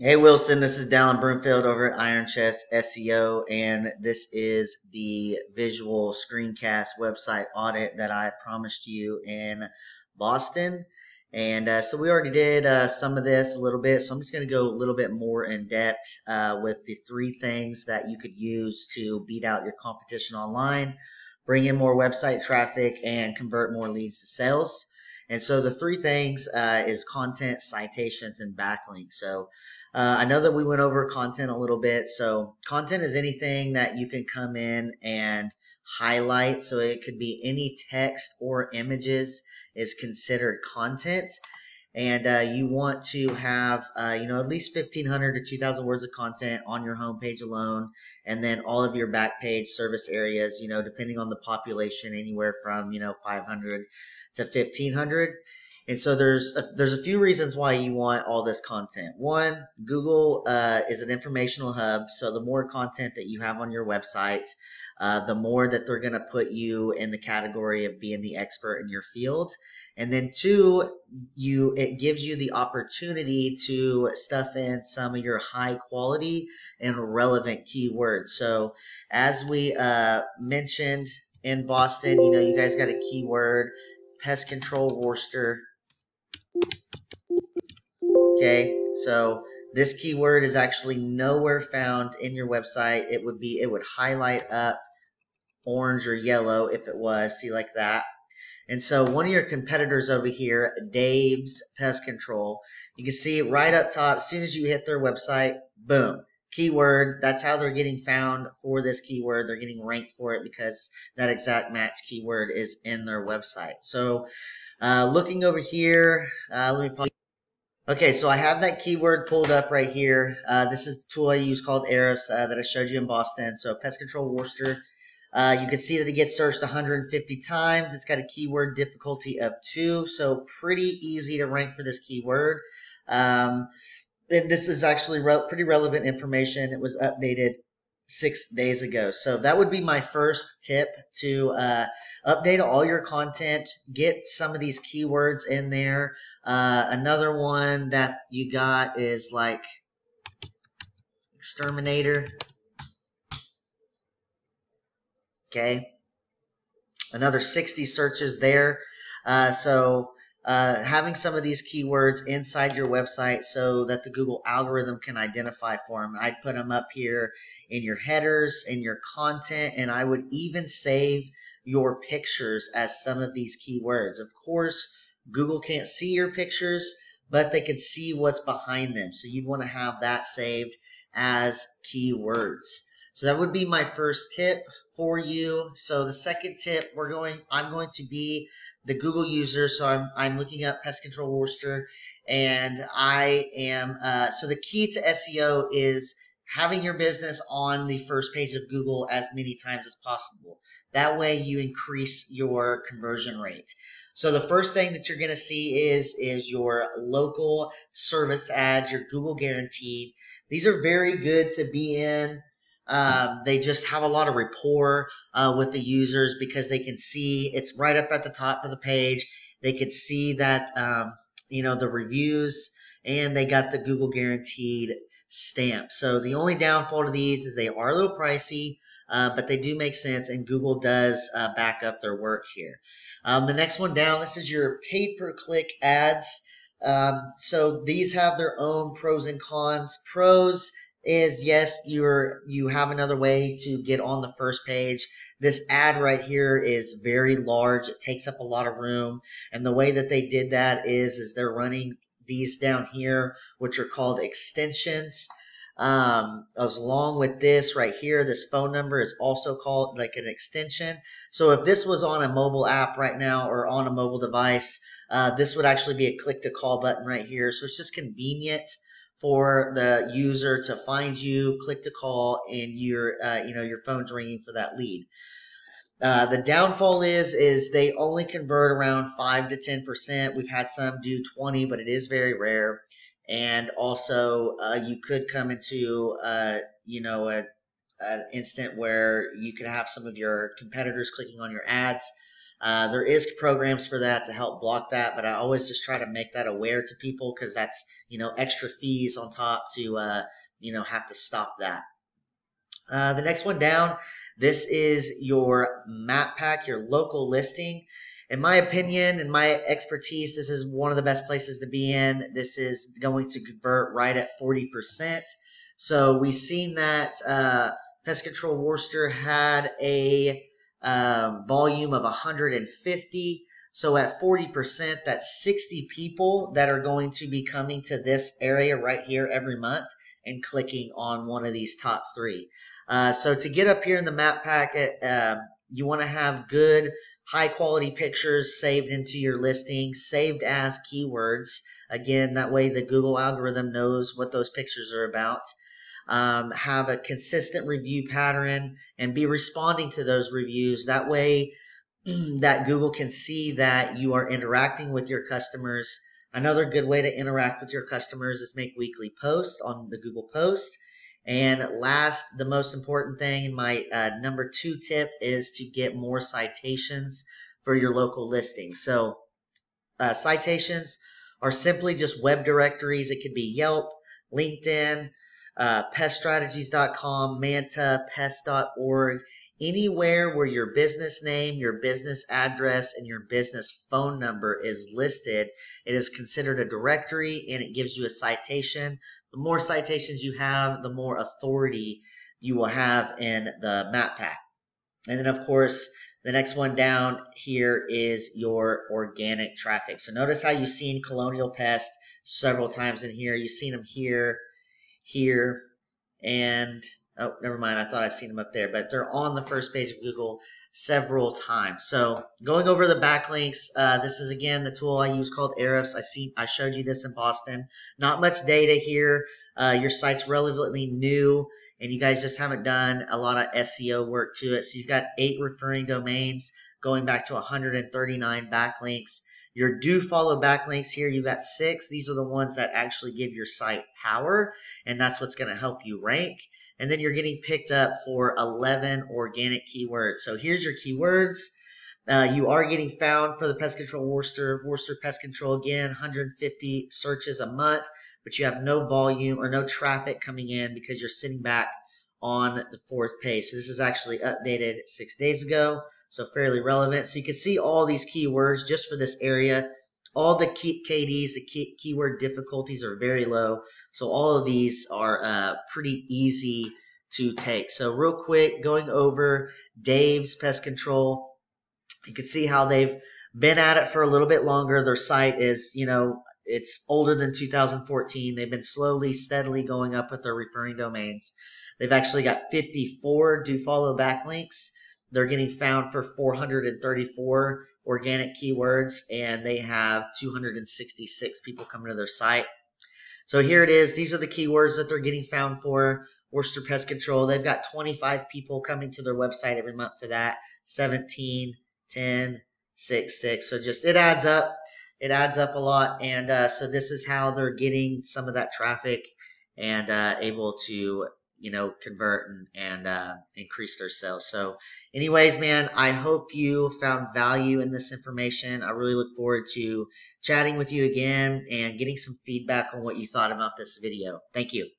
Hey Wilson, this is Dallin Broomfield over at IronChess SEO, and this is the visual screencast website audit that I promised you in Boston. And uh, so we already did uh, some of this a little bit, so I'm just going to go a little bit more in depth uh, with the three things that you could use to beat out your competition online, bring in more website traffic, and convert more leads to sales. And so the three things uh, is content, citations, and backlinks. So uh, I know that we went over content a little bit. So content is anything that you can come in and highlight. So it could be any text or images is considered content. And uh, you want to have, uh, you know, at least 1,500 to 2,000 words of content on your homepage alone, and then all of your back page service areas, you know, depending on the population, anywhere from, you know, 500 to 1,500. And so there's a, there's a few reasons why you want all this content. One, Google uh, is an informational hub, so the more content that you have on your website, uh, the more that they're going to put you in the category of being the expert in your field. And then two, you it gives you the opportunity to stuff in some of your high quality and relevant keywords. So as we uh, mentioned in Boston, you know, you guys got a keyword, pest control Worcester Okay, so this keyword is actually nowhere found in your website. It would be, it would highlight up orange or yellow if it was, see like that. And so one of your competitors over here, Dave's Pest Control, you can see right up top, as soon as you hit their website, boom, keyword. That's how they're getting found for this keyword. They're getting ranked for it because that exact match keyword is in their website. So uh, looking over here, uh, let me Okay, so I have that keyword pulled up right here. Uh, this is the tool I use called Ahrefs uh, that I showed you in Boston. So Pest Control Worcester. Uh, you can see that it gets searched 150 times. It's got a keyword difficulty of 2, so pretty easy to rank for this keyword. Um, and this is actually re pretty relevant information. It was updated six days ago. So that would be my first tip to uh, update all your content, get some of these keywords in there. Uh, another one that you got is like exterminator. Okay. Another 60 searches there. Uh, so uh, having some of these keywords inside your website so that the Google algorithm can identify for them. I'd put them up here in your headers, in your content, and I would even save your pictures as some of these keywords. Of course, Google can't see your pictures, but they can see what's behind them. So you'd want to have that saved as keywords. So that would be my first tip for you. So the second tip, we're going, I'm going to be the Google user. So I'm, I'm looking up pest control Worcester and I am, uh, so the key to SEO is having your business on the first page of Google as many times as possible. That way you increase your conversion rate. So the first thing that you're going to see is, is your local service ads, your Google guaranteed. These are very good to be in um, they just have a lot of rapport uh, with the users because they can see it's right up at the top of the page. They can see that um, you know the reviews and they got the Google guaranteed stamp. So the only downfall to these is they are a little pricey, uh, but they do make sense, and Google does uh, back up their work here. Um, the next one down, this is your pay-per-click ads. Um, so these have their own pros and cons. Pros is yes, you're you have another way to get on the first page. This ad right here is very large. It takes up a lot of room. And the way that they did that is is they're running these down here, which are called extensions. Um, as along with this right here, this phone number is also called like an extension. So if this was on a mobile app right now or on a mobile device, uh, this would actually be a click to call button right here. So it's just convenient for the user to find you, click to call, and your uh, you know your phone's ringing for that lead. Uh, the downfall is is they only convert around five to ten percent. We've had some do twenty, but it is very rare. And also, uh, you could come into uh, you know an instant where you could have some of your competitors clicking on your ads. Uh, there is programs for that to help block that, but I always just try to make that aware to people because that's you know extra fees on top to uh, you know have to stop that. Uh, the next one down, this is your map pack, your local listing. In my opinion, in my expertise, this is one of the best places to be in. This is going to convert right at 40%. So we've seen that uh, Pest Control Worcester had a um, volume of 150. So at 40%, that's 60 people that are going to be coming to this area right here every month and clicking on one of these top three. Uh, so to get up here in the map packet, uh, you want to have good, high quality pictures saved into your listing, saved as keywords. Again, that way the Google algorithm knows what those pictures are about. Um, have a consistent review pattern and be responding to those reviews. That way, that Google can see that you are interacting with your customers. Another good way to interact with your customers is make weekly posts on the Google Post. And last, the most important thing, my uh, number two tip is to get more citations for your local listing. So, uh, citations are simply just web directories. It could be Yelp, LinkedIn, uh, peststrategies.com, Manta, pest.org, anywhere where your business name, your business address, and your business phone number is listed, it is considered a directory and it gives you a citation the more citations you have, the more authority you will have in the map pack. And then, of course, the next one down here is your organic traffic. So notice how you've seen Colonial Pest several times in here. You've seen them here, here, and oh, never mind. I thought I'd seen them up there, but they're on the first page of Google several times. So going over the backlinks, uh, this is again the tool I use called Ahrefs. I see I showed you this in Boston. Not much data here. Uh, your site's relatively new and you guys just haven't done a lot of SEO work to it. So you've got eight referring domains going back to 139 backlinks. Your do follow backlinks here, you've got six. These are the ones that actually give your site power, and that's what's going to help you rank and then you're getting picked up for 11 organic keywords. So here's your keywords. Uh, you are getting found for the pest control Worcester, Worcester pest control again, 150 searches a month, but you have no volume or no traffic coming in because you're sitting back on the fourth page. So this is actually updated six days ago, so fairly relevant. So you can see all these keywords just for this area. All the key KDs, the key keyword difficulties are very low. So all of these are uh, pretty easy to take. So real quick, going over Dave's Pest Control, you can see how they've been at it for a little bit longer. Their site is, you know, it's older than 2014. They've been slowly, steadily going up with their referring domains. They've actually got 54 do follow backlinks. They're getting found for 434 organic keywords and they have 266 people coming to their site. So here it is. These are the keywords that they're getting found for. Worcester Pest Control. They've got 25 people coming to their website every month for that. 17, 10, 6, 6. So just it adds up. It adds up a lot. And uh, so this is how they're getting some of that traffic and uh, able to you know, convert and, and uh, increase their sales. So, anyways, man, I hope you found value in this information. I really look forward to chatting with you again and getting some feedback on what you thought about this video. Thank you.